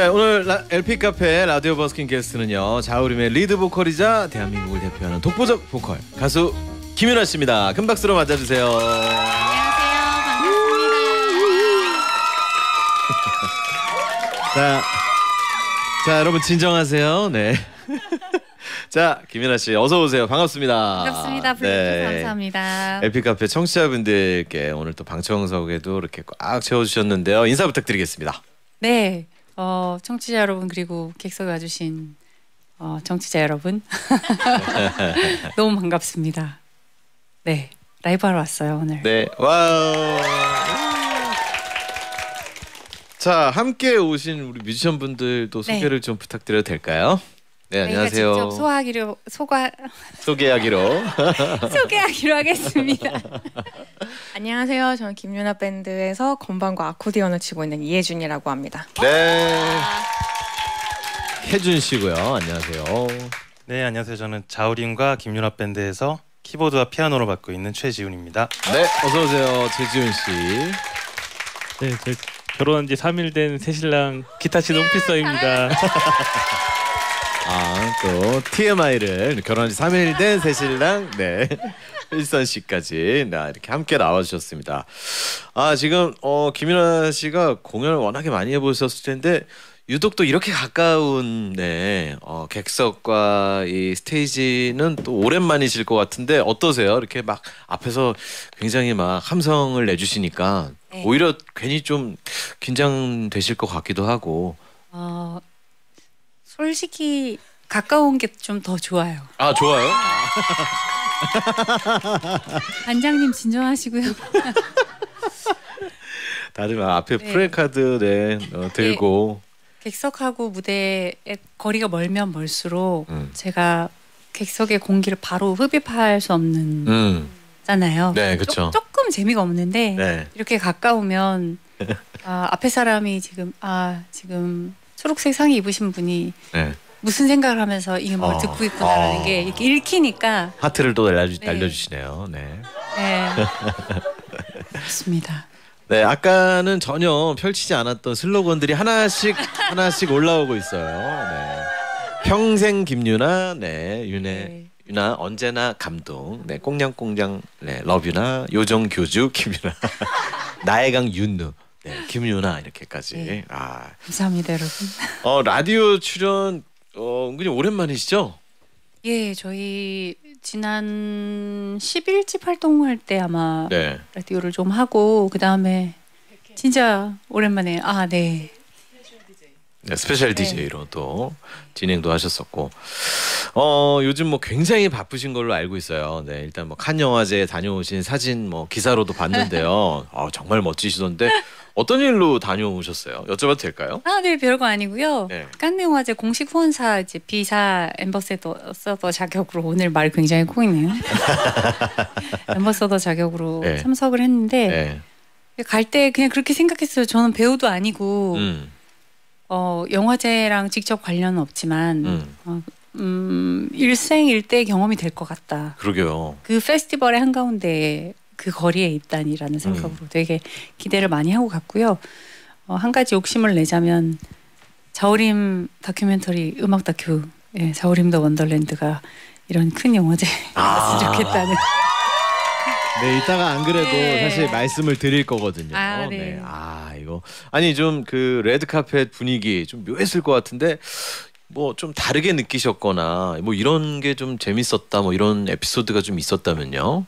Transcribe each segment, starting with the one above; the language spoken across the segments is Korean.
네 오늘 라, LP 카페 라디오 버스킹 게스트는요 자우림의 리드 보컬이자 대한민국을 대표하는 독보적 보컬 가수 김윤아 씨입니다. 큰 박수로 맞아주세요. 안녕하세요. 반갑습니다. 자, 자 여러분 진정하세요. 네. 자 김윤아 씨 어서 오세요. 반갑습니다. 반갑습니다. 불러주셔서 감사합니다. LP 카페 청취자분들께 오늘 또 방청석에도 이렇게 꽉 채워주셨는데요. 인사 부탁드리겠습니다. 네, 어, 청취자 여러분 그리고 객석에 와주신 어, 청취자 여러분 너무 반갑습니다. 네, 라이브 하러 왔어요 오늘. 네, 와우. 자, 함께 오신 우리 뮤지션 분들도 네. 소개를 좀 부탁드려도 될까요? 네, 안녕하세요. 직접 소화하기로 소가 소개하기로. 소개하기로 하겠습니다. 안녕하세요. 저는 김윤아 밴드에서 건반과 아코디언을 치고 있는 이혜준이라고 합니다. 네. 혜준 씨고요. 안녕하세요. 네 안녕하세요. 저는 자우림과 김윤아 밴드에서 키보드와 피아노를 맡고 있는 최지훈입니다. 네, 어서 오세요. 최지훈 씨. 네, 저 결혼한 지 3일 된 새신랑 기타 치는 홍필서입니다. 아, 또 TMI를 결혼한 지 3일 된 새신랑 네. 일선 씨까지 나 이렇게 함께 나와 주셨습니다. 아, 지금 어 김윤아 씨가 공연을 워낙에 많이 해 보셨을 텐데 유독 또 이렇게 가까운 네. 어 객석과 이 스테이지는 또 오랜만이실 것 같은데 어떠세요? 이렇게 막 앞에서 굉장히 막 함성을 내 주시니까 네. 오히려 괜히 좀 긴장되실 것 같기도 하고. 어, 솔직히 가까운 게 좀 더 좋아요. 아, 좋아요. 반장님 진정하시고요. 다들 막 앞에 네. 프레카드 네, 어, 들고 객석하고 무대의 거리가 멀면 멀수록 음. 제가 객석의 공기를 바로 흡입할 수 없는 음. 잖아요. 네, 그쵸. 조, 금 재미가 없는데 네. 이렇게 가까우면 아, 앞에 사람이 지금 아 지금 초록색 상의 입으신 분이 네. 무슨 생각을 하면서 이 음악을 어. 듣고 있구나라는 어. 게 이렇게 읽히니까 하트를 또 날려주, 네. 날려주시네요. 네. 네 그렇습니다. 네, 아까는 전혀 펼치지 않았던 슬로건들이 하나씩 하나씩 올라오고 있어요. 네. 평생 김유나, 네, 윤혜, 네. 유나 언제나 감동, 네, 꽁냥꽁냥, 네, 러뷰나 요정 교주 김유나, 나의강 윤누, 네, 김유나 이렇게까지. 네. 아, 감사합니다 여러분. 어 라디오 출연 어 은근히 오랜만이시죠? 예 저희 지난 11집 활동할 때 아마 네. 라디오를 좀 하고 그 다음에 진짜 오랜만에 아 네. 네, 스페셜 DJ로 또 진행도 하셨었고 어 요즘 뭐 굉장히 바쁘신 걸로 알고 있어요. 네 일단 뭐 칸 영화제 다녀오신 사진 뭐 기사로도 봤는데요. 아 정말 멋지시던데 어떤 일로 다녀오셨어요? 여쭤봐도 될까요? 아, 네, 별거 아니고요. 네. 깐네 영화제 공식 후원사 이제 비사 엠버서더 자격으로 오늘 말 굉장히 꼬이네요. 엠버서더 자격으로 네. 참석을 했는데 네. 갈때 그냥 그렇게 생각했어요. 저는 배우도 아니고 음, 어, 영화제랑 직접 관련은 없지만 음, 어, 음, 일생일대 경험이 될 것 같다. 그러게요. 그 페스티벌의 한가운데 그 거리에 있다니라는 생각으로 되게 기대를 많이 하고 갔고요. 어, 한 가지 욕심을 내자면 자우림 다큐멘터리 음악 다큐 예, 자우림 더 원더랜드가 이런 큰 영화제에 아. 좋겠다는 네, 이따가 안 그래도 네. 사실 말씀을 드릴 거거든요. 아, 네. 아, 이거 아니 좀 그 레드 카펫 분위기 좀 묘했을 것 같은데 뭐 좀 다르게 느끼셨거나 뭐 이런 게 좀 재밌었다 뭐 이런 에피소드가 좀 있었다면요.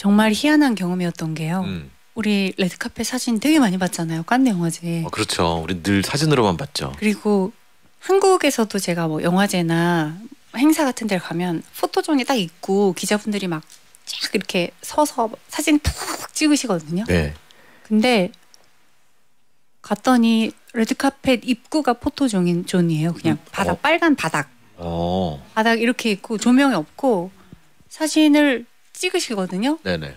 정말 희한한 경험이었던 게요. 음. 우리 레드카펫 사진 되게 많이 봤잖아요. 칸 영화제. 어, 그렇죠. 우리 늘 사진으로만 봤죠. 그리고 한국에서도 제가 뭐 영화제나 행사 같은 데를 가면 포토존이 딱 있고 기자분들이 막 쫙 이렇게 서서 사진 푹 찍으시거든요. 네. 근데 갔더니 레드카펫 입구가 포토존인 존이에요. 그냥 음, 바닥 어. 빨간 바닥 어. 바닥 이렇게 있고 조명이 없고 사진을 찍으시거든요. 네네.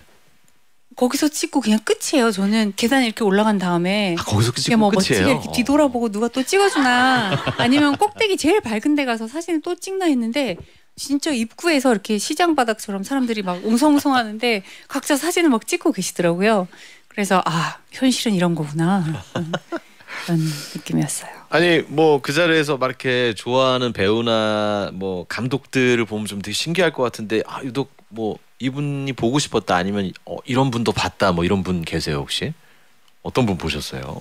거기서 찍고 그냥 끝이에요. 저는 계단 이렇게 올라간 다음에 아, 거기서 찍고 뭐 끝이에요. 멋지게 이렇게 뒤돌아보고 누가 또 찍어주나 아니면 꼭대기 제일 밝은 데 가서 사진을 또 찍나 했는데 진짜 입구에서 이렇게 시장 바닥처럼 사람들이 막 웅성웅성하는데 각자 사진을 막 찍고 계시더라고요. 그래서 아 현실은 이런 거구나. 음. 그런 느낌이었어요. 아니 뭐 그 자리에서 막 이렇게 좋아하는 배우나 뭐 감독들을 보면 좀 되게 신기할 것 같은데 아 유독 뭐 이분이 보고 싶었다 아니면 어, 이런 분도 봤다 뭐 이런 분 계세요 혹시 어떤 분 보셨어요?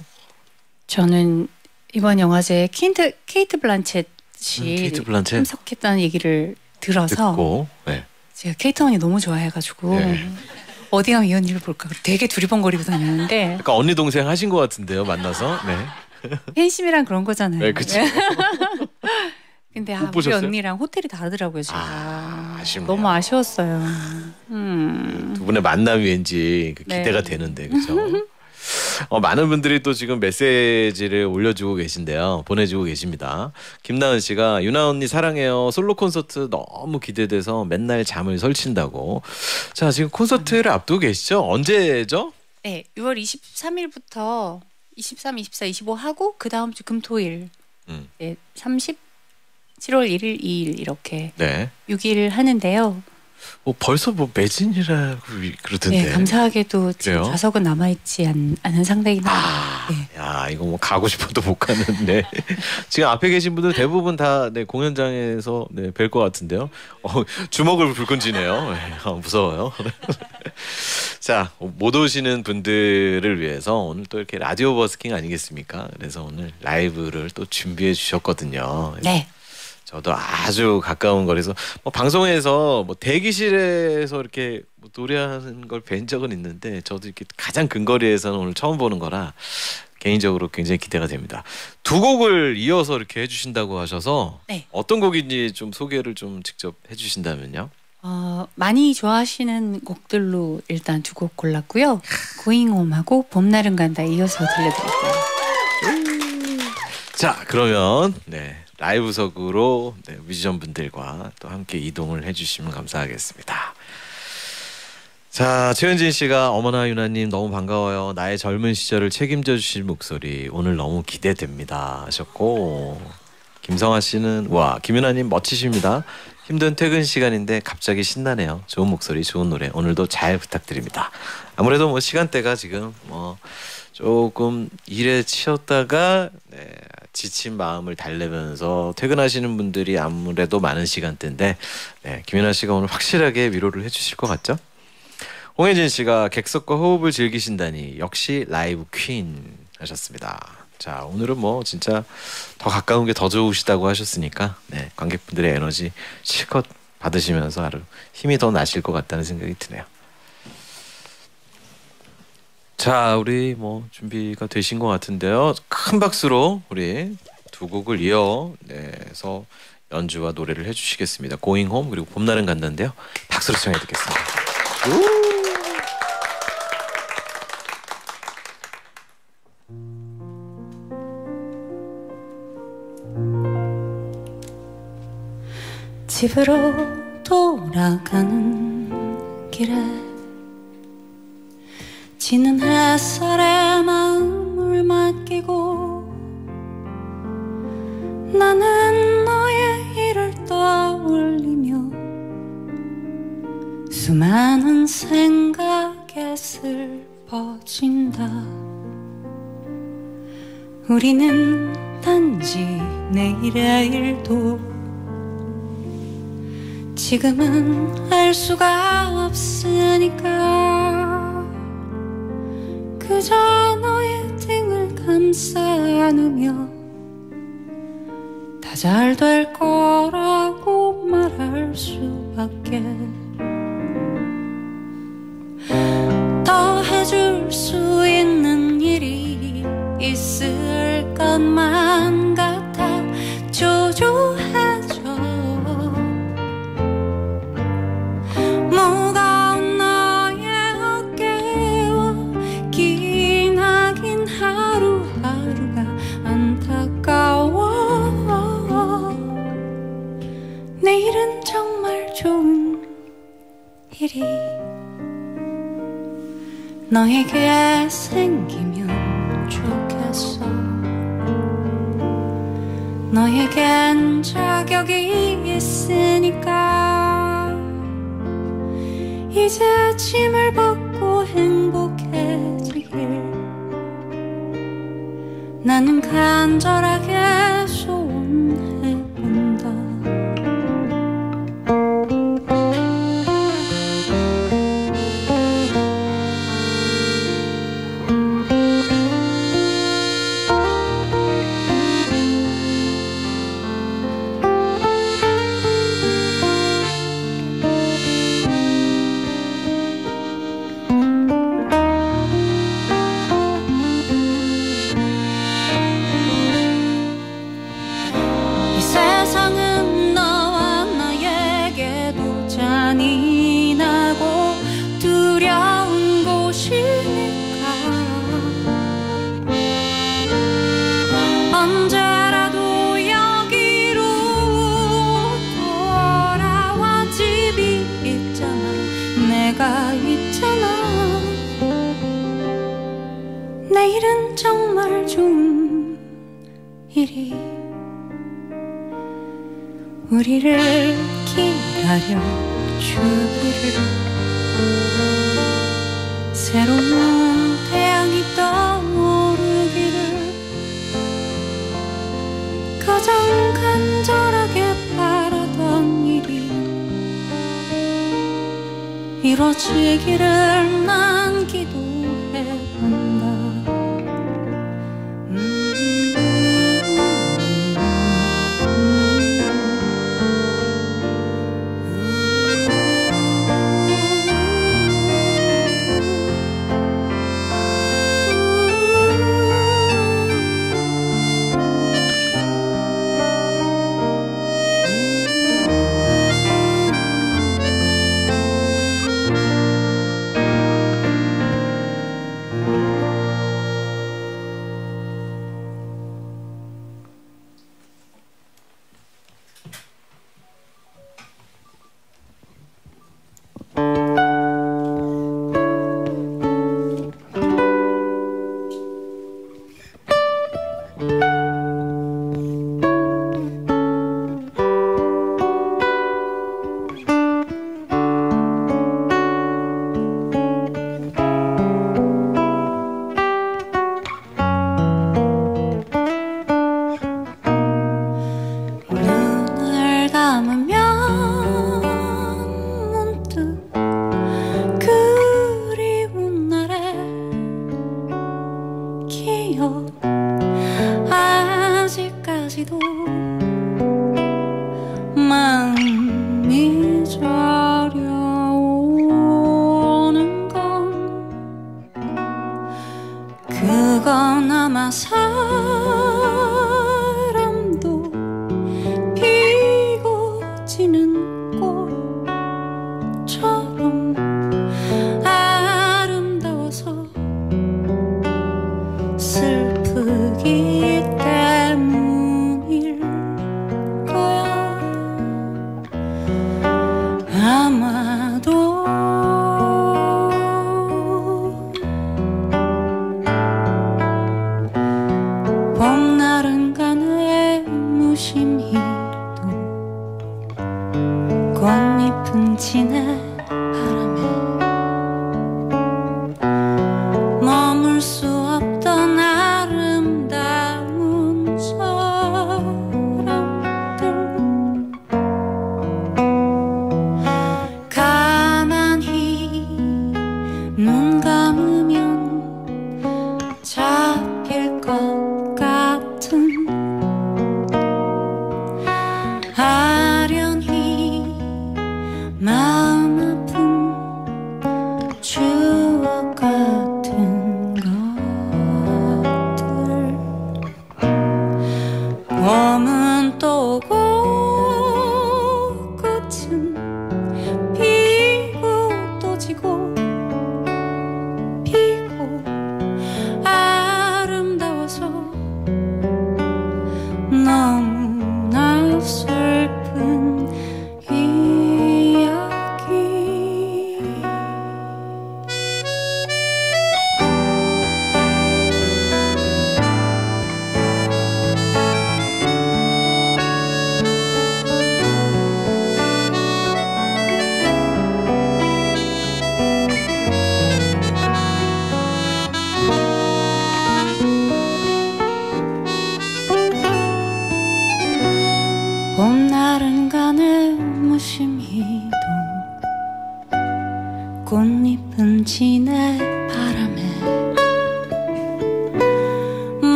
저는 이번 영화제에 케이트 케이트 블란쳇이 음, 케이트 블란쳇 참석했다는 얘기를 들어서 듣고 네. 제가 케이트 언니 너무 좋아해가지고 네. 어디 가면 이 언니를 볼까 되게 두리번거리고 다녔는데 약간 언니 동생 하신 것 같은데요 만나서 네. 팬심이랑 그런 거잖아요. 네, 그쵸. 근데 못 아, 우리? 언니랑 호텔이 다르더라고요 제가. 아, 아쉽네요. 너무 아쉬웠어요. 음. 두 분의 만남이 왠지 그 네. 기대가 되는데 그렇죠. 어, 많은 분들이 또 지금 메시지를 올려주고 계신데요. 보내주고 계십니다. 김나은 씨가 유나 언니 사랑해요. 솔로 콘서트 너무 기대돼서 맨날 잠을 설친다고. 자 지금 콘서트를 앞두고 계시죠? 언제죠? 네, 6월 23일부터 23, 24, 25 하고 그 다음 주 금토일 음. 네, 30, 7월 1일, 2일 이렇게 네. 6일 하는데요. 뭐 벌써 뭐 매진이라고 그러던데. 네, 감사하게도 지금? 좌석은 남아 있지 않은 상태이긴 한데. 아, 네. 야 이거 뭐 가고 싶어도 못 가는데 지금 앞에 계신 분들 대부분 다 네, 공연장에서 네, 뵐것 같은데요. 어, 주먹을 불끈 쥐네요. 네, 어, 무서워요. 자, 못 오시는 분들을 위해서 오늘 또 이렇게 라디오 버스킹 아니겠습니까? 그래서 오늘 라이브를 또 준비해 주셨거든요. 네. 저도 아주 가까운 거리에서 뭐 방송에서 뭐 대기실에서 이렇게 뭐 노래하는 걸 뵌 적은 있는데 저도 이렇게 가장 근거리에서는 오늘 처음 보는 거라 개인적으로 굉장히 기대가 됩니다. 두 곡을 이어서 이렇게 해주신다고 하셔서 네. 어떤 곡인지 좀 소개를 좀 직접 해주신다면요. 어, 많이 좋아하시는 곡들로 일단 두 곡 골랐고요. 고잉홈하고 봄날은 간다 이어서 들려드릴게요. 자 그러면 네 라이브석으로 네, 뮤지션 분들과 또 함께 이동을 해주시면 감사하겠습니다. 자 최현진 씨가 어머나 유나님 너무 반가워요. 나의 젊은 시절을 책임져 주실 목소리 오늘 너무 기대됩니다 하셨고 김성아 씨는 와 김윤아님 멋지십니다. 힘든 퇴근 시간인데 갑자기 신나네요. 좋은 목소리, 좋은 노래 오늘도 잘 부탁드립니다. 아무래도 뭐 시간대가 지금 뭐 조금 일에 치였다가 네, 지친 마음을 달래면서 퇴근하시는 분들이 아무래도 많은 시간대인데 네, 김연아 씨가 오늘 확실하게 위로를 해주실 것 같죠? 홍혜진 씨가 객석과 호흡을 즐기신다니 역시 라이브 퀸 하셨습니다. 자 오늘은 뭐 진짜 더 가까운 게 더 좋으시다고 하셨으니까 네, 관객분들의 에너지 실컷 받으시면서 아주 힘이 더 나실 것 같다는 생각이 드네요. 자, 우리 뭐 준비가 되신 것 같은데요. 큰 박수로 우리 두 곡을 이어내서 연주와 노래를 해주시겠습니다. Going Home 그리고 봄날은 간다인데요. 박수로 청해 듣겠습니다. 집으로 돌아가는 길에 지는 햇살에 마음을 맡기고 나는 너의 일을 떠올리며 수많은 생각에 슬퍼진다. 우리는 단지 내일의 일도 지금은 알 수가 없으니까 그저 너의 등을 감싸 안으며 다 잘 될 거라고 말할 수밖에 더 해줄 수 있는 일이 있을 것만 새로운 일이 너에게 생기면 좋겠어. 너에겐 자격이 있으니까 이제 짐을 벗고 행복해지길. 나는 간절하게 참 좋은 일이 우리를 기다려 주기를. 새로운 태양이 떠오르기를. 가장 간절하게 바라던 일이 이뤄지기를 난 기도.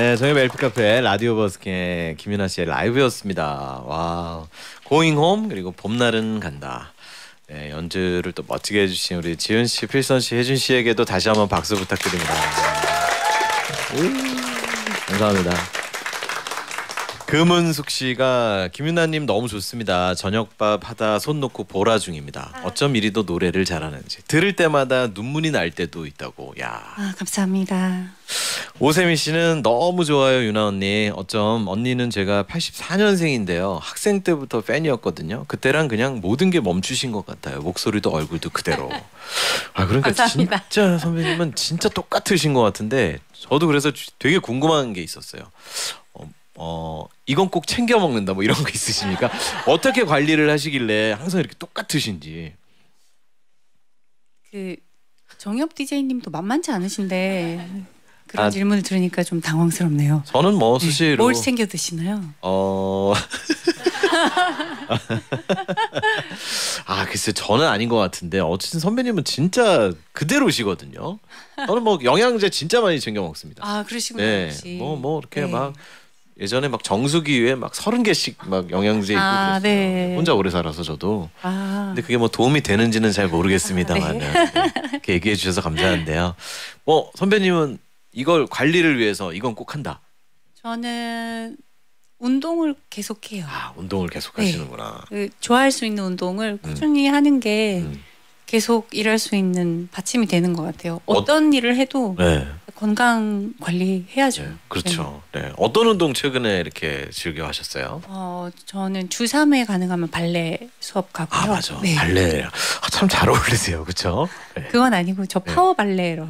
네, 저희 멜피 카페 라디오 버스킹의 김윤아 씨의 라이브였습니다. 와, 고잉 홈 그리고 봄날은 간다. 네, 연주를 또 멋지게 해주신 우리 지은 씨, 필선 씨, 혜준 씨에게도 다시 한번 박수 부탁드립니다. 음, 감사합니다. 금은숙 씨가 김윤아님 너무 좋습니다. 저녁밥 하다 손 놓고 보라 중입니다. 어쩜 이리도 노래를 잘하는지 들을 때마다 눈물이 날 때도 있다고. 야. 아, 감사합니다. 오세미 씨는 너무 좋아요 유나 언니 어쩜 언니는 제가 84년생인데요 학생 때부터 팬이었거든요 그때랑 그냥 모든 게 멈추신 것 같아요 목소리도 얼굴도 그대로 아 그러니까 감사합니다. 진짜 선배님은 진짜 똑같으신 것 같은데 저도 그래서 주- 되게 궁금한 게 있었어요 어, 어 이건 꼭 챙겨 먹는다 뭐 이런 거 있으십니까 어떻게 관리를 하시길래 항상 이렇게 똑같으신지 그 정엽 DJ님도 만만치 않으신데 그런 아. 질문을 들으니까 좀 당황스럽네요. 저는 뭐 수시로 뭘 챙겨 드시나요? 어. 아 글쎄 저는 아닌 것 같은데 어쨌든 선배님은 진짜 그대로시거든요. 저는 뭐 영양제 진짜 많이 챙겨 먹습니다. 아 그러시군요. 네, 역시. 뭐뭐 이렇게 네. 막 예전에 막 정수기에 막 서른 개씩 막 영양제 있고 아, 그랬어요. 네. 혼자 오래 살아서 저도. 아, 근데 그게 뭐 도움이 되는지는 잘 모르겠습니다만 네. 이렇게 얘기해 주셔서 감사한데요. 뭐 선배님은 이걸 관리를 위해서 이건 꼭 한다. 저는 운동을 계속해요. 아 운동을 계속 네. 하시는구나. 그 좋아할 수 있는 운동을 꾸준히 하는 게 음. 계속 일할 수 있는 받침이 되는 것 같아요. 어- 어떤 일을 해도 네. 건강 관리해야죠. 네, 그렇죠. 네. 어떤 운동 최근에 이렇게 즐겨 하셨어요? 어, 저는 주 3회 가능하면 발레 수업 가고요. 아 맞아. 네. 발레. 아, 참잘 어울리세요, 그렇죠? 네. 그건 아니고 저 네. 파워 발레로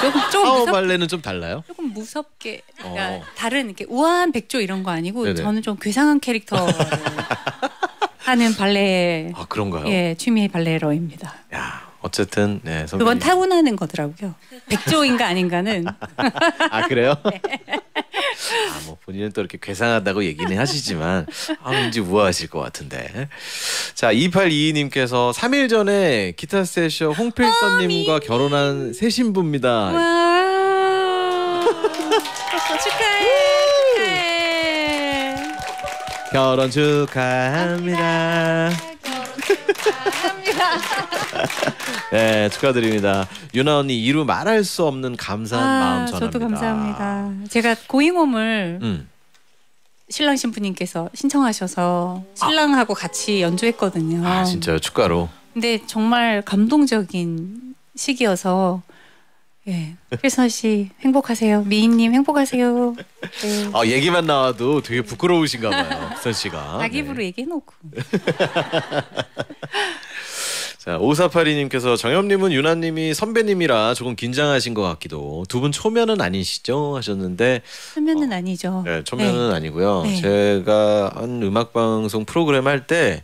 조금 조금 파워 무섭, 발레는 좀 달라요? 조금 무섭게 그러니까 어. 다른 이렇게 우아한 백조 이런 거 아니고 네네. 저는 좀 괴상한 캐릭터 하는 발레 아 그런가요? 예 취미 발레러입니다. 야 어쨌든 네 선배님. 그건 타고나는 거더라고요. 백조인가 아닌가는 아 그래요? 네. 아뭐 본인은 또 이렇게 괴상하다고 얘기는 하시지만 아 왠지 우아하실 것 같은데. 자 2822님께서 3일 전에 기타 세션 홍필선님과 결혼한 새 신부입니다. 와 축하해 축하해. 결혼 축하합니다. 네 축하드립니다. 유나 언니 이루 말할 수 없는 감사한 마음 전합니다. 아, 저도 감사합니다. 제가 고잉홈을 음. 신랑 신부님께서 신청하셔서 신랑하고 같이 연주했거든요. 아 진짜요 축가로. 근데 정말 감동적인 시기여서 예. 크리스마 씨 행복하세요. 미임님 행복하세요. 네. 아 얘기만 나와도 되게 부끄러우신가 봐요, 기선 씨가. 네. 입으로 얘기해놓고. 자, 5482님께서 정엽님은 유나님이 선배님이라 조금 긴장하신 것 같기도 두 분 초면은 아니시죠? 하셨는데 하면은 아니죠. 네, 초면은 아니고요. 네. 제가 한 음악 방송 프로그램 할 때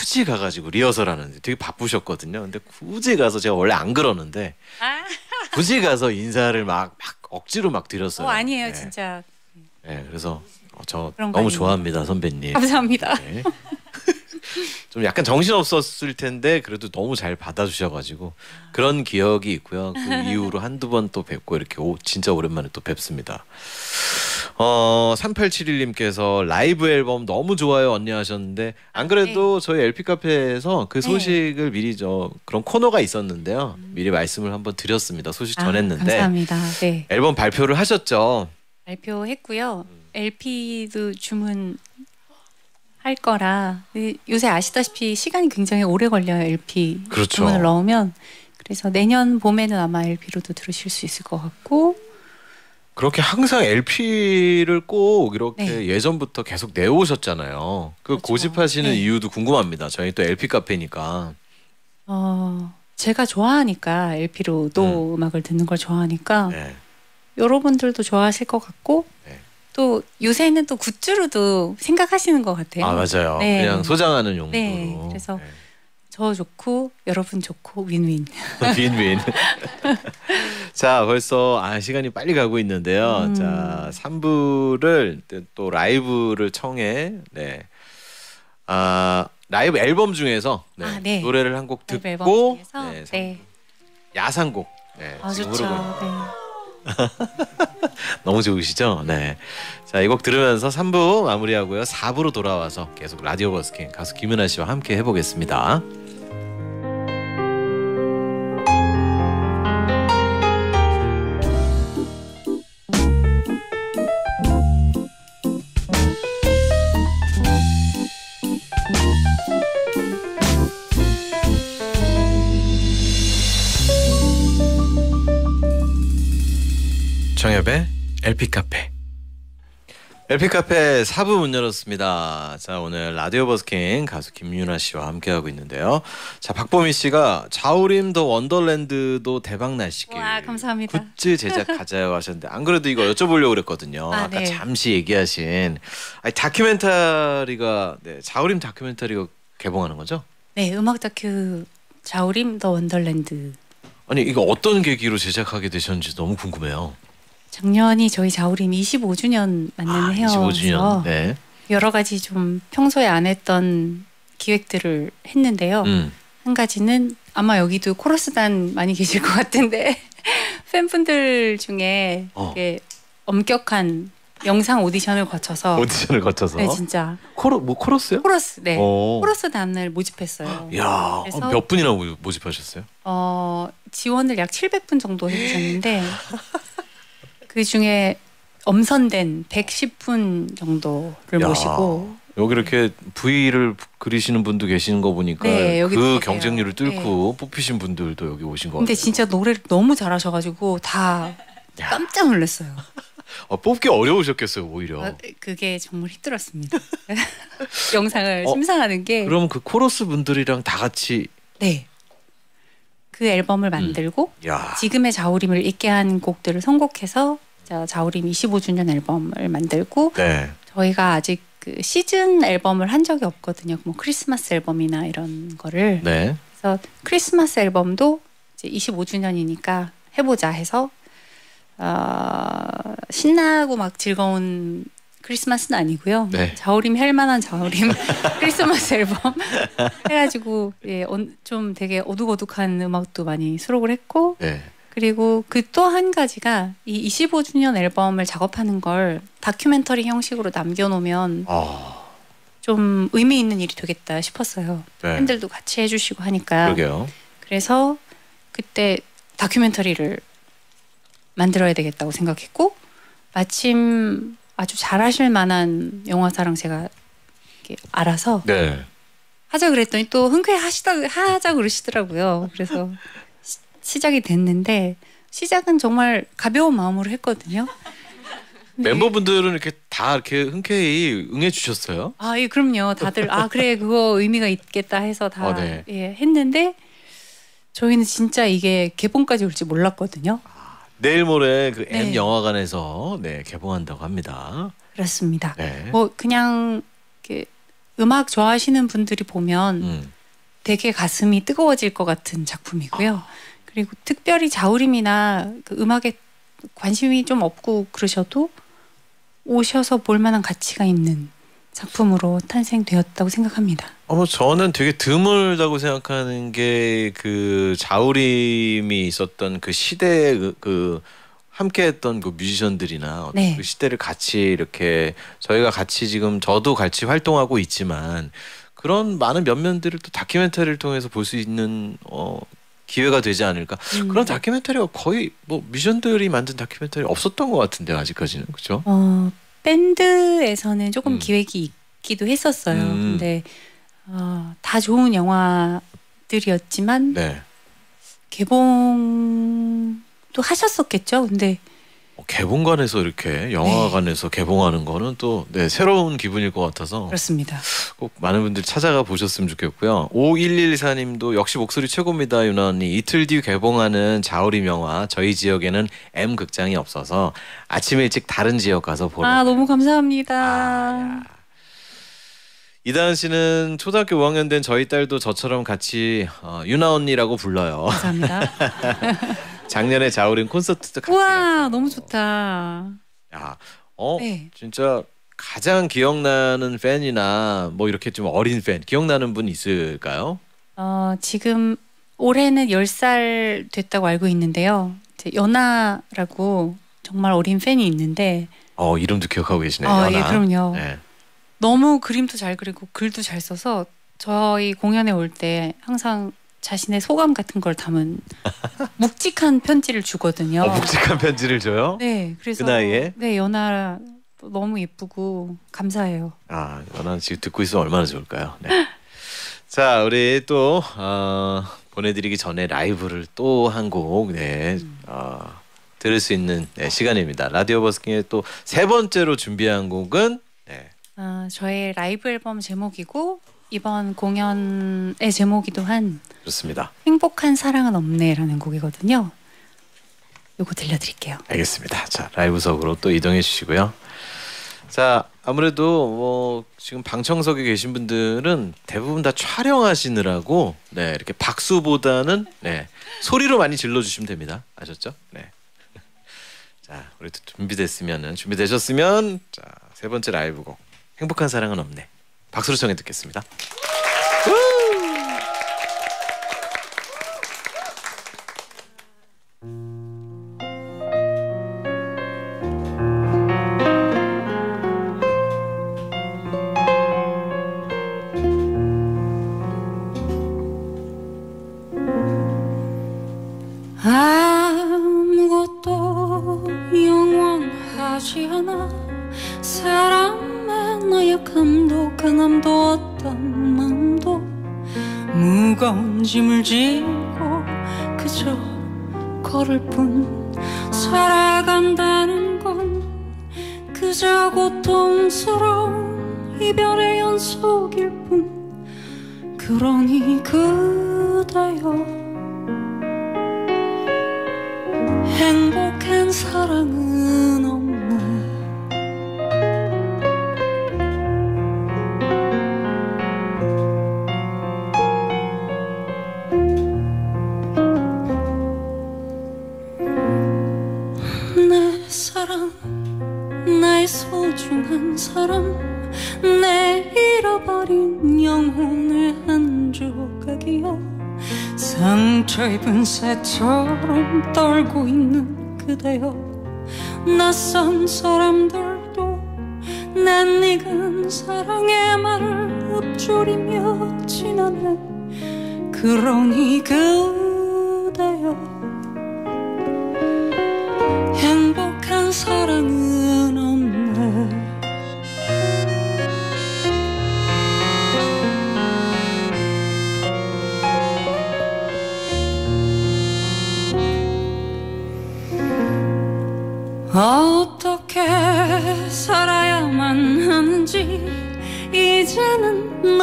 굳이 가가지고 리허설 하는데 되게 바쁘셨거든요. 근데 굳이 가서 제가 원래 안 그러는데 아, 굳이 가서 인사를 막, 막 억지로 막 드렸어요. 어 아니에요 네. 진짜. 네, 그래서 어, 저 너무 아니에요. 좋아합니다, 선배님. 감사합니다. 네. 좀 약간 정신 없었을 텐데 그래도 너무 잘 받아주셔가지고 그런 기억이 있고요. 그 이후로 한두 번 또 뵙고 이렇게 오, 진짜 오랜만에 또 뵙습니다. 어 3871님께서 라이브 앨범 너무 좋아요 언니 하셨는데 안 그래도 저희 LP 카페에서 그 네. 소식을 미리 저 그런 코너가 있었는데요. 미리 말씀을 한번 드렸습니다. 소식 아, 전했는데 감사합니다. 네. 앨범 발표를 하셨죠. 발표했고요. LP도 주문 할 거라 네, 요새 아시다시피 시간이 굉장히 오래 걸려요. LP 그렇죠. 주문을 넣으면 그래서 내년 봄에는 아마 LP로도 들으실 수 있을 것 같고 그렇게 항상 LP를 꼭 이렇게 네. 예전부터 계속 내오셨잖아요. 그 그렇죠. 고집하시는 네. 이유도 궁금합니다. 저희 또 LP 카페니까. 어 제가 좋아하니까 LP로도 음. 악을 듣는 걸 좋아하니까 네. 여러분들도 좋아하실 것 같고 네. 또 요새는 또 굿즈로도 생각하시는 것 같아요. 아 맞아요. 네. 그냥 소장하는 용도로. 네, 그래서 저 좋고 여러분 좋고 윈윈. 네. 빈빈. 자 벌써 아 시간이 빨리 가고 있는데요. 음. 자 3부를 또 라이브를 청해 네. 아 라이브 앨범 중에서 네, 아, 네. 노래를 한 곡 듣고 네, 네. 야상곡 네, 아 지금 좋죠. 네. 너무 좋으시죠? 네. 자, 이 곡 들으면서 3부 마무리하고요. 4부로 돌아와서 계속 라디오 버스킹 가수 김은아 씨와 함께 해보겠습니다. 정엽의 LP 카페. LP 카페 4부 문 열었습니다. 자, 오늘 라디오 버스킹 가수 김윤아 씨와 함께 하고 있는데요. 자, 박보미 씨가 자우림 더 원더랜드도 대박 나시길. 와 감사합니다. 굿즈 제작하자고 하셨는데 안 그래도 이거 여쭤보려고 그랬거든요. 아, 아, 까 네. 잠시 얘기하신 아니, 다큐멘터리가 네, 자우림 다큐멘터리가 개봉하는 거죠? 네 음악 다큐 자우림 더 원더랜드 아니 이거 어떤 계기로 제작하게 되셨는지 너무 궁금해요. 작년이 저희 자우림 25주년 맞는 아, 해여서 25주년. 네. 여러 가지 좀 평소에 안 했던 기획들을 했는데요. 음. 한 가지는 아마 여기도 코러스단 많이 계실 것 같은데 팬분들 중에 어. 엄격한 영상 오디션을 거쳐서 오디션을 거쳐서 네 진짜 코러 뭐 코러스요? 코러스 네 어. 코러스 단을 모집했어요. 야, 그래서- 어, 몇 분이나 모- 모집하셨어요? 어 지원을 약 700분 정도 해주셨는데 그 중에 엄선된 110분 정도를 야. 모시고 여기 이렇게 V를 그리시는 분도 계시는 거 보니까 네, 그 계세요. 경쟁률을 뚫고 뽑히신 분들도 여기 오신 거 근데 같아요. 진짜 노래를 너무 잘하셔가지고 다 야. 깜짝 놀랐어요. 어, 뽑기 어려우셨겠어요 오히려. 아, 그게 정말 힘들었습니다. 영상을 어, 심사하는 게 그럼 그 코러스 분들이랑 다 같이 네. 그 앨범을 만들고 야 지금의 자우림을 있게 한 곡들을 선곡해서 자, 자우림 25주년 앨범을 만들고 네. 저희가 아직 그 시즌 앨범을 한 적이 없거든요. 뭐 크리스마스 앨범이나 이런 거를 네. 그래서 크리스마스 앨범도 이제 25주년이니까 해보자 해서 어, 신나고 막 즐거운 크리스마스는 아니고요. 네. 자우림 할 만한 자우림 크리스마스 앨범 해가지고 예, 언- 좀 되게 어둑어둑한 음악도 많이 수록을 했고 네. 그리고 그 또 한 가지가 이 25주년 앨범을 작업하는 걸 다큐멘터리 형식으로 남겨놓으면 아, 좀 의미 있는 일이 되겠다 싶었어요. 네. 팬들도 같이 해주시고 하니까. 그러게요. 그래서 그때 다큐멘터리를 만들어야 되겠다고 생각했고 마침 아주 잘하실 만한 영화사랑 제가 알아서 네. 하자 그랬더니 또 흔쾌히 하시다 하자 그러시더라고요. 그래서 시, 시작이 됐는데 시작은 정말 가벼운 마음으로 했거든요. 멤버분들은 이렇게 다 이렇게 흔쾌히 응해 주셨어요. 아, 예, 그럼요. 다들 아 그래 그거 의미가 있겠다 해서 다 어, 네. 예, 했는데 저희는 진짜 이게 개봉까지 올지 몰랐거든요. 내일 모레 그 M 네. 영화관에서 네 개봉한다고 합니다. 그렇습니다. 네. 뭐 그냥 이렇게 음악 좋아하시는 분들이 보면 음. 되게 가슴이 뜨거워질 것 같은 작품이고요. 그리고 특별히 자우림이나 그 음악에 관심이 좀 없고 그러셔도 오셔서 볼 만한 가치가 있는 작품으로 탄생되었다고 생각합니다. 어, 저는 되게 드물다고 생각하는 게 그 자우림이 있었던 그 시대에 그, 그 함께했던 그 뮤지션들이나 네. 그 시대를 같이 이렇게 저희가 같이 지금 저도 같이 활동하고 있지만 그런 많은 면면들을 또 다큐멘터리를 통해서 볼 수 있는 어, 기회가 되지 않을까 음. 그런 다큐멘터리가 거의 뭐 뮤지션들이 만든 다큐멘터리 없었던 것 같은데 아직까지는 그렇죠? 어, 밴드에서는 조금 음. 기획이 있기도 했었어요. 음. 근데 어, 다 좋은 영화들이었지만 네 개봉도 하셨었겠죠. 근데 어, 개봉관에서 이렇게 영화관에서 개봉하는 거는 또 네, 새로운 기분일 것 같아서 그렇습니다. 꼭 많은 분들 찾아가 보셨으면 좋겠고요. 5114님도 역시 목소리 최고입니다. 언니. 이틀 뒤 개봉하는 자우림 영화 저희 지역에는 M 극장이 없어서 아침 일찍 다른 지역 가서 보러 아 너무 감사합니다. 아, 야. 이다은 씨는 초등학교 5학년 된 저희 딸도 저처럼 같이 어, 유나 언니라고 불러요. 감사합니다. 작년에 자우림 콘서트도 같이 우와 갔어요. 너무 좋다. 야, 어 네. 진짜 가장 기억나는 팬이나 뭐 이렇게 좀 어린 팬 기억나는 분 있을까요? 어, 지금 올해는 10살 됐다고 알고 있는데요. 연아라고 정말 어린 팬이 있는데 어 이름도 기억하고 계시네요. 어, 예, 연아. 그럼요. 네. 너무 그림도 잘 그리고 글도 잘 써서 저희 공연에 올 때 항상 자신의 소감 같은 걸 담은 묵직한 편지를 주거든요. 어, 묵직한 편지를 줘요. 네, 그래서 그 나이에? 네 연아 너무 예쁘고 감사해요. 아 연아 지금 듣고 있으면 얼마나 좋을까요? 네. 자 우리 또 어, 보내드리기 전에 라이브를 또 한 곡 네. 어, 들을 수 있는 네, 시간입니다. 라디오 버스킹의 또 세 번째로 준비한 곡은 네. 아, 저의 라이브 앨범 제목이고 이번 공연의 제목이기도 한 좋습니다. 행복한 사랑은 없네라는 곡이거든요. 요거 들려드릴게요. 알겠습니다. 자 라이브석으로 또 이동해 주시고요. 자 아무래도 뭐 지금 방청석에 계신 분들은 대부분 다 촬영하시느라고 네 이렇게 박수보다는 네 소리로 많이 질러 주시면 됩니다. 아셨죠? 네. 자 우리 또 준비됐으면은 준비되셨으면 자세 번째 라이브곡 행복한 사랑은 없네 박수로 청해 듣겠습니다. 소중한 사람 내 잃어버린 영혼의 한 조각이여 상처 입은 새처럼 떨고 있는 그대여. 낯선 사람들도 난 익은 사랑의 말을 읊조리며 지나네 그러니 그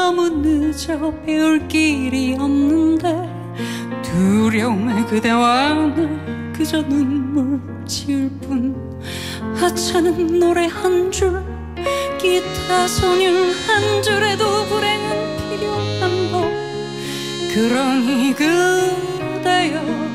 너무 늦어 배울 길이 없는데 두려움에 그대와는 그저 눈물 지을 뿐. 하찮은 노래 한 줄 기타 선율 한 줄에도 불행은 필요한 법. 그러니 그대여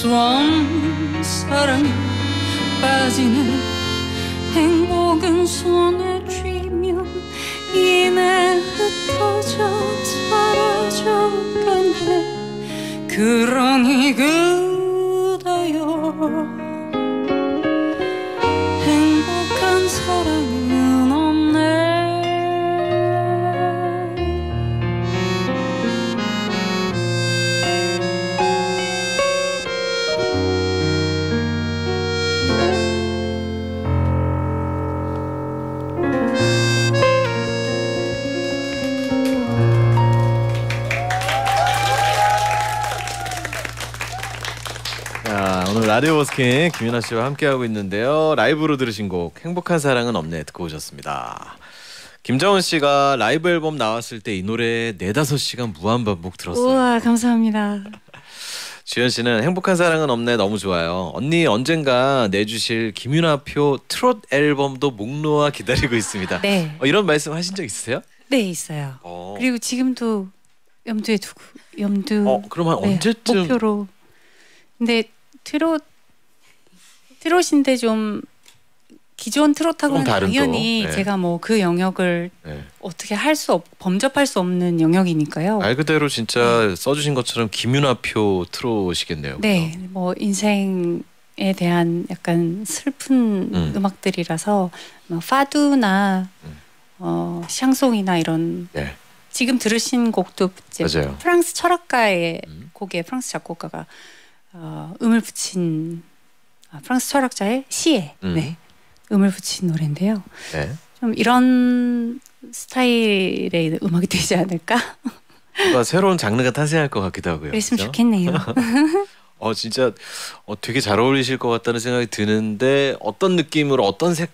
수 없는 사랑에 빠지는 행복은 손에 쥐면 이내 흩어져 사라져가네 그러니 그대여 라디오 버스킹 김윤아 씨와 함께하고 있는데요. 라이브로 들으신 곡 행복한 사랑은 없네 듣고 오셨습니다. 김정은 씨가 라이브 앨범 나왔을 때 이 노래 네다섯 시간 무한 반복 들었어요. 우와 감사합니다 주현 씨는 행복한 사랑은 없네 너무 좋아요. 언니 언젠가 내주실 김윤아표 트롯 앨범도 목 놓아 기다리고 있습니다. 네, 어, 이런 말씀 하신 적 있으세요? 네 있어요 어, 그리고 지금도 염두에 두고 염두 어 그러면 네, 언제쯤 목표로 근데 트롯 트롯인데 좀 기존 트롯하고는 당연히 네. 제가 뭐 그 영역을 네. 어떻게 할 수 없, 범접할 수 없는 영역이니까요. 말 그대로 진짜 써주신 것처럼 김윤아표 트롯이겠네요. 네, 뭐 인생에 대한 약간 슬픈 음. 음. 악들이라서뭐 파두나 음. 어, 샹송이나 이런 네. 지금 들으신 곡도 맞아요. 프랑스 철학가의 음. 곡에 프랑스 작곡가가 어, 음을 붙인 아, 프랑스 철학자의 시에 음. 네, 음을 붙인 노래인데요. 네. 좀 이런 스타일의 음악이 되지 않을까? 뭔가 새로운 장르가 탄생할 것 같기도 하고요. 그랬으면 그죠? 좋겠네요. 어 진짜 어, 되게 잘 어울리실 것 같다는 생각이 드는데 어떤 느낌으로 어떤 색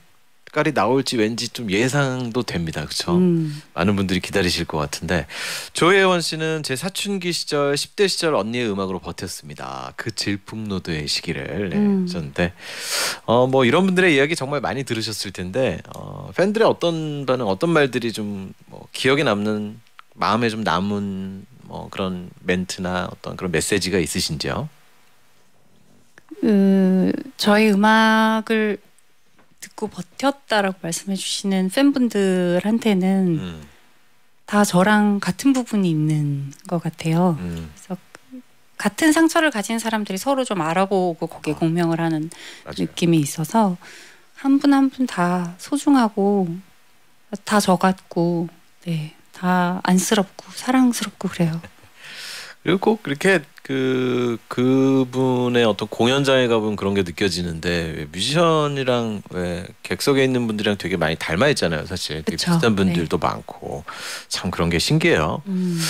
깔이 나올지 왠지 좀 예상도 됩니다. 그렇죠? 음. 많은 분들이 기다리실 것 같은데 조혜원 씨는 제 사춘기 시절 10대 시절 언니의 음악으로 버텼습니다. 그 질풍노도의 시기를 네, 음. 하셨는데 어 뭐 이런 분들의 이야기 정말 많이 들으셨을 텐데 어, 팬들의 어떤 반응, 어떤 말들이 좀 뭐 기억에 남는 마음에 좀 남은 뭐 그런 멘트나 어떤 그런 메시지가 있으신지요? 그 저희 음악을 듣고 버텼다라고 말씀해 주시는 팬분들한테는 음, 다 저랑 같은 부분이 있는 것 같아요. 음, 그래서 같은 상처를 가진 사람들이 서로 좀 알아보고 거기에 공명을 하는 맞아요. 느낌이 있어서 한 분 한 분 다 소중하고 다 저 같고 네, 다 안쓰럽고 사랑스럽고 그래요. 그리고 꼭 이렇게 그 그분의 어떤 공연장에 가보면 그런 게 느껴지는데 왜 뮤지션이랑 왜 객석에 있는 분들이랑 되게 많이 닮아 있잖아요, 사실. 되게 그쵸. 비슷한 분들도 많고 참 그런 게 신기해요. 음.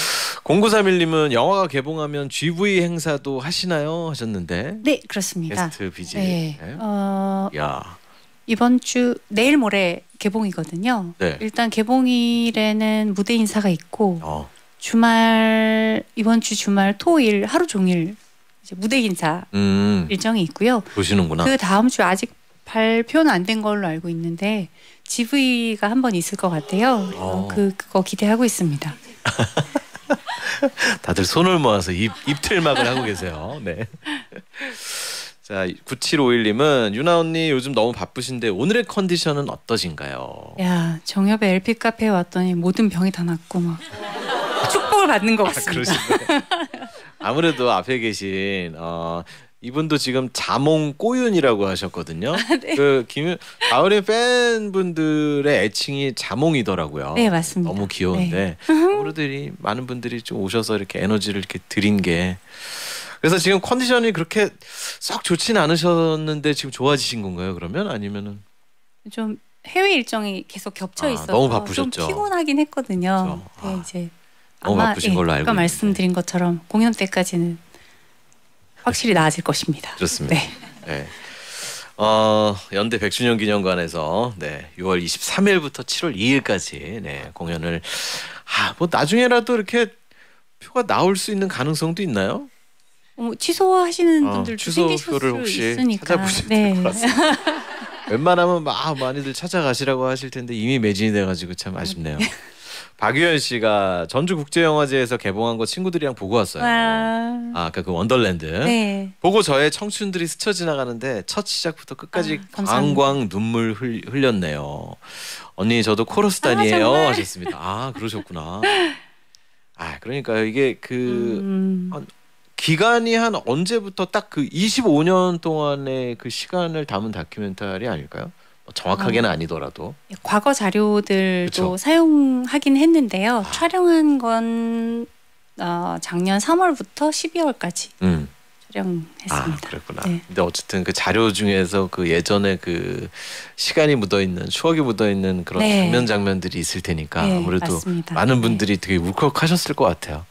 0931님은 영화가 개봉하면 GV 행사도 하시나요? 하셨는데 네 그렇습니다. 게스트 BJ. 네. 네. 어, 야, 이번 주 내일 모레 개봉이거든요. 네. 일단 개봉일에는 무대 인사가 있고 어, 주말 이번 주 주말 토일 하루 종일 무대 인사 음, 일정이 있고요. 보시는구나. 그 다음 주 아직 발표는 안 된 걸로 알고 있는데 GV가 한 번 있을 것 같아요. 어. 그 그거 기대하고 있습니다. 다들 손을 모아서 입 입틀막을 하고 계세요. 네. 자, 9751님은 유나 언니 요즘 너무 바쁘신데 오늘의 컨디션은 어떠신가요? 야 정엽의 LP 카페에 왔더니 모든 병이 다 낫고 막 축복을 받는 것 같습니다. 그러시네요. 아무래도 앞에 계신 어, 이분도 지금 자몽 꼬윤이라고 하셨거든요. 네. 그 김윤 가을의 팬분들의 애칭이 자몽이더라고요. 네, 맞습니다. 너무 귀여운데 어르들이 많은 분들이 좀 오셔서 이렇게 에너지를 이렇게 드린 게 그래서 지금 컨디션이 그렇게 썩 좋지는 않으셨는데 지금 좋아지신 건가요? 그러면 아니면은 좀 해외 일정이 계속 겹쳐 아, 있어서 너무 바쁘셨죠. 좀 피곤하긴 했거든요. 그렇죠. 네, 아, 이제 너무 아마, 바쁘신 예, 걸로 알고 아까 있는데. 말씀드린 것처럼 공연 때까지는 확실히 나아질 것입니다. 그렇습니다. 네. 네. 어, 연대 100주년 기념관에서 네, 6월 23일부터 7월 2일까지 네, 공연을 아, 뭐 나중에라도 이렇게 표가 나올 수 있는 가능성도 있나요? 어, 취소하시는 어, 분들도 취소표를 생기실 수 혹시 있으니까. 찾아보셔야 네. 될것 같습니다. 웬만하면 막 많이들 찾아가시라고 하실 텐데 이미 매진이 돼가지고 참 아쉽네요. 박유현 씨가 전주 국제영화제에서 개봉한 거 친구들이랑 보고 왔어요. 와. 아, 아까 그 원더랜드. 네. 보고 저의 청춘들이 스쳐 지나가는데 첫 시작부터 끝까지 아. 광광 눈물 흘, 흘렸네요. 언니 저도 코러스단이에요 정말? 하셨습니다. 아 그러셨구나. 아 그러니까 이게 그 음, 아, 기간이 한 언제부터 딱 그 25년 동안의 그 시간을 담은 다큐멘터리 아닐까요? 뭐 정확하게는 아니더라도 과거 자료들도 그쵸. 사용하긴 했는데요. 아. 촬영한 건 어, 작년 3월부터 12월까지 음. 촬영했습니다. 아 그랬구나. 네. 근데 어쨌든 그 자료 중에서 그 예전에 그 시간이 묻어 있는 추억이 묻어 있는 그런 네. 장면 장면들이 있을 테니까 네, 아무래도 맞습니다. 많은 네. 분들이 되게 울컥하셨을 것 같아요.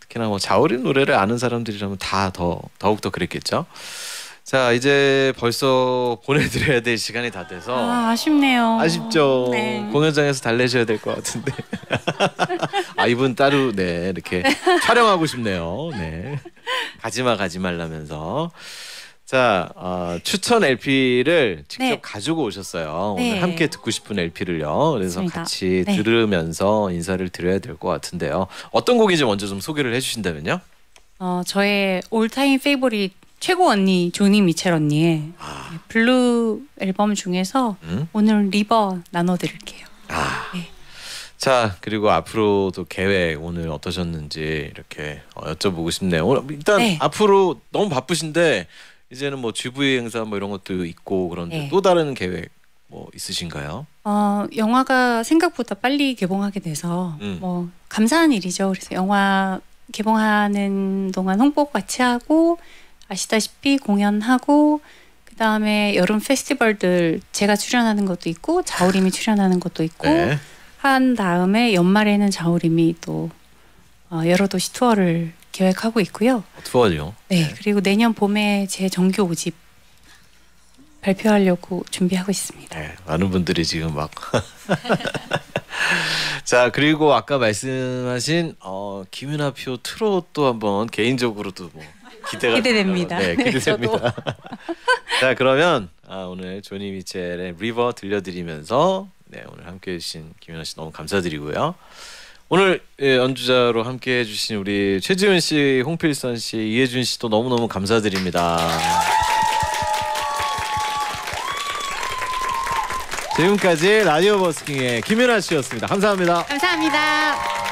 특히나 뭐 자우림 노래를 아는 사람들이라면 다 더 더욱 더 그랬겠죠. 자 이제 벌써 보내드려야 될 시간이 다 돼서 아, 아쉽네요. 아쉽죠. 네. 공연장에서 달래셔야 될 것 같은데. 아 이분 따로 네 이렇게 촬영하고 싶네요. 네 가지마 가지 말라면서. 자 어, 추천 LP를 직접 네. 가지고 오셨어요. 네. 오늘 함께 듣고 싶은 LP를요. 그래서 맞습니다. 같이 네. 들으면서 인사를 드려야 될 것 같은데요. 어떤 곡인지 먼저 좀 소개를 해주신다면요. 어, 저의 all-time favorite 최고 언니 조니 미첼 언니의 아, Blue 앨범 중에서 음? 오늘 River 나눠드릴게요. 아. 네. 자 그리고 앞으로도 계획 오늘 어떠셨는지 이렇게 어, 여쭤보고 싶네요. 오늘 일단 네. 앞으로 너무 바쁘신데 이제는 뭐 GV 행사 뭐 이런 것도 있고 그런데 네. 또 다른 계획 뭐 있으신가요? 어, 영화가 생각보다 빨리 개봉하게 돼서 음. 뭐 감사한 일이죠. 그래서 영화 개봉하는 동안 홍보 같이 하고 아시다시피 공연하고 그 다음에 여름 페스티벌들 제가 출연하는 것도 있고 자우림이 출연하는 것도 있고 네. 한 다음에 연말에는 자우림이 또 어, 여러 도시 투어를 계획하고 있고요. 투어죠. 네, 그리고 내년 봄에 제 정규 5집 발표하려고 준비하고 있습니다. 네, 많은 분들이 지금 막. 자 그리고 아까 말씀하신 어, 김윤아 피오 트롯도 한번 개인적으로도 뭐 기대가 기대됩니다. 네, 네, 기대됩니다. 자 그러면 아, 오늘 조니 미첼의 리버 들려드리면서 네 오늘 함께 해 주신 김윤아 씨 너무 감사드리고요. 오늘 예, 연주자로 함께 해 주신 우리 최지훈 씨, 홍필선 씨, 이혜준 씨도 너무 너무 감사드립니다. 지금까지 라디오 버스킹의 김윤아 씨였습니다. 감사합니다. 감사합니다.